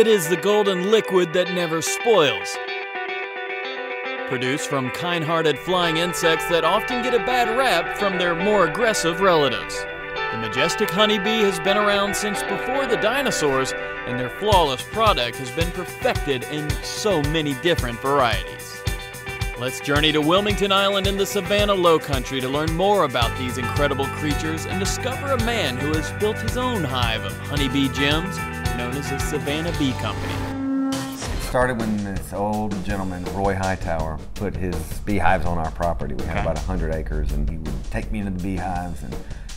It is the golden liquid that never spoils. Produced from kind hearted flying insects that often get a bad rap from their more aggressive relatives. The majestic honeybee has been around since before the dinosaurs, and their flawless product has been perfected in so many different varieties. Let's journey to Wilmington Island in the Savannah Low Country to learn more about these incredible creatures and discover a man who has built his own hive of honeybee gems known as the Savannah Bee Company. It started when this old gentleman, Roy Hightower, put his beehives on our property. We had Okay. about 100 acres, and he would take me into the beehives, and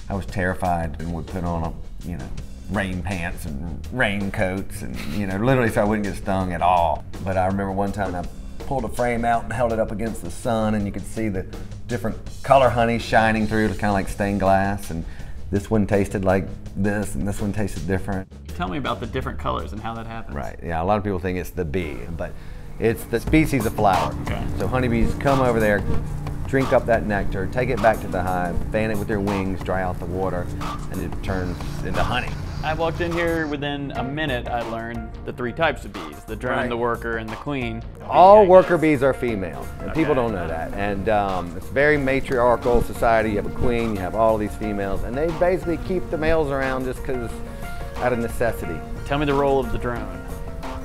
I was terrified and would put on, a, you know, rain pants and raincoats, and, you know, literally so I wouldn't get stung at all. But I remember one time I pulled a frame out and held it up against the sun, and you could see the different color honey shining through. It was kind of like stained glass, and this one tasted like this, and this one tasted different. Tell me about the different colors and how that happens. Right. Yeah. A lot of people think it's the bee, but it's the species of flower. Okay. So honeybees come over there, drink up that nectar, take it back to the hive, fan it with their wings, dry out the water, and it turns into honey. I walked in here within a minute. I learned the three types of bees: the drone, Right. the worker, and the queen. All worker bees are female, and people don't know that. And um, it's a very matriarchal society. You have a queen, you have all these females, and they basically keep the males around just because out of necessity. Tell me the role of the drone.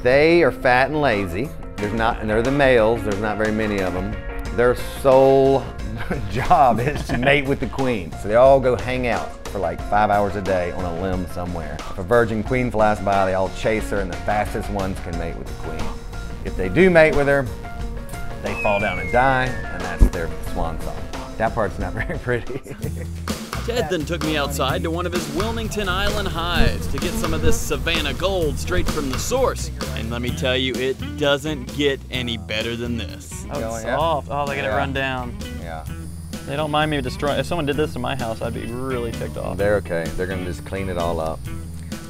They are fat and lazy. There's not, and they're the males. There's not very many of them. Their sole job is to mate with the queen. So they all go hang out for like five hours a day on a limb somewhere. If a virgin queen flies by, they all chase her, and the fastest ones can mate with the queen. If they do mate with her, they fall down and die, and that's their swan song. That part's not very pretty. Ted then took me outside to one of his Wilmington Island hives to get some of this Savannah gold straight from the source. And let me tell you, it doesn't get any better than this. Oh, it's yeah? soft. Oh, they get it run down. yeah. They don't mind me destroying. If someone did this to my house, I'd be really ticked off. They're okay. They're gonna just clean it all up.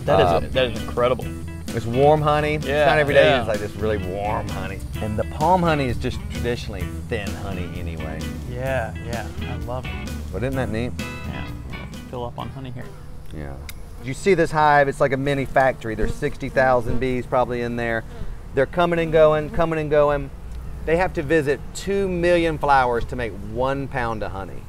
That is Uh, that is incredible. It's warm honey. it's Yeah, not every day yeah. it's like this really warm honey. And the palm honey is just traditionally thin honey anyway. Yeah, yeah, I love it. But isn't that neat? Yeah, fill up on honey here. Yeah. You see this hive, it's like a mini factory. There's 60,000 bees probably in there. They're coming and going, coming and going. They have to visit 2 million flowers to make one pound of honey.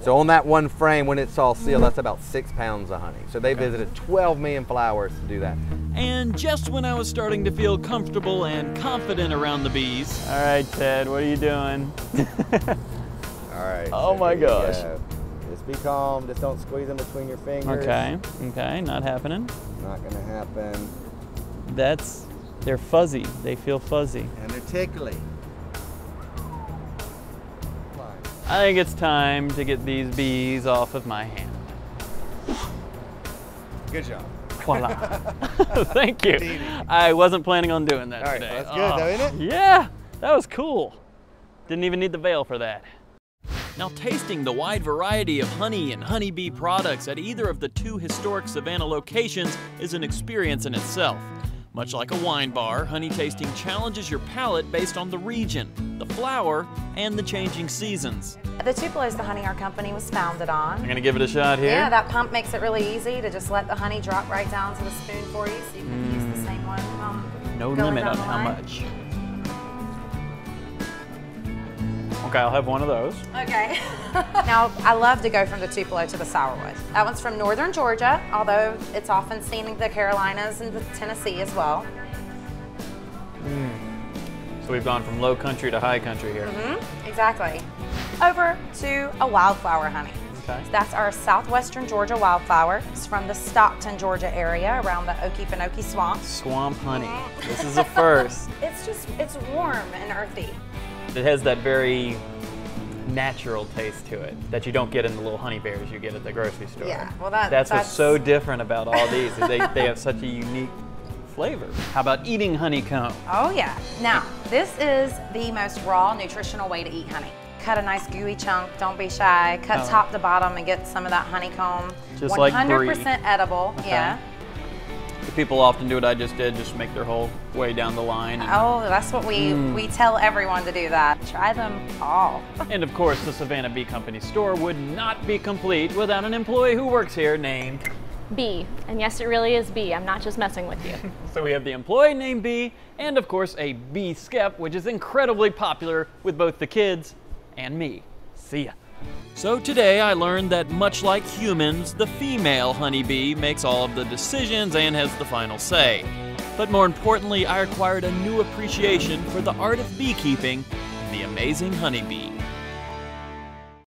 So on that one frame, when it's all sealed, that's about six pounds of honey. So they visited 12 million flowers to do that. And just when I was starting to feel comfortable and confident around the bees. All right, Ted, what are you doing? All right. Oh my gosh. go. Just be calm. Just don't squeeze them between your fingers. okay, okay, not happening. Not gonna happen. That's, they're fuzzy. They feel fuzzy. And they're tickly. I think it's time to get these bees off of my hand. Good job. Voila. Thank you. I wasn't planning on doing that All right, today. that's good though, isn't it? Oh, yeah, that was cool. Didn't even need the veil for that. Now, tasting the wide variety of honey and honeybee products at either of the two historic Savannah locations is an experience in itself. Much like a wine bar, honey tasting challenges your palate based on the region, the flower, and the changing seasons. The Tupelo is the honey our company was founded on. I'm gonna give it a shot here. Yeah, that pump makes it really easy to just let the honey drop right down to the spoon for you so you can use the same one. Um, no limit on the how line. much. Okay, I'll have one of those. Okay. now, I love to go from the Tupelo to the Sourwood. That one's from northern Georgia, although it's often seen in the Carolinas and the Tennessee as well. So we've gone from low country to high country here. Mm-hmm. Exactly. Over to a wildflower honey. Okay. That's our southwestern Georgia wildflower. It's from the Stockton, Georgia area around the Okefenokee Swamp. Swamp honey. This is a first. It's just, it's warm and earthy. It has that very natural taste to it that you don't get in the little honey bears you get at the grocery store. Yeah, well, that- that's, what's so different about all these. is they, they have such a unique flavor. How about eating honeycomb? Oh yeah. Now, this is the most raw nutritional way to eat honey. Cut a nice gooey chunk, don't be shy. Cut Oh. top to bottom and get some of that honeycomb. Just like brie. 100% edible, Okay. yeah. People often do what I just did, just make their whole way down the line. And, Oh, that's what we, Mm. we tell everyone to do that. Try them all. and of course, the Savannah Bee Company store would not be complete without an employee who works here named B. And yes, it really is Bee. I'm not just messing with you. So we have the employee named B and of course a B bee skep, which is incredibly popular with both the kids and me. See ya. So today I learned that much like humans, the female honeybee makes all of the decisions and has the final say. But more importantly, I acquired a new appreciation for the art of beekeeping and the amazing honeybee.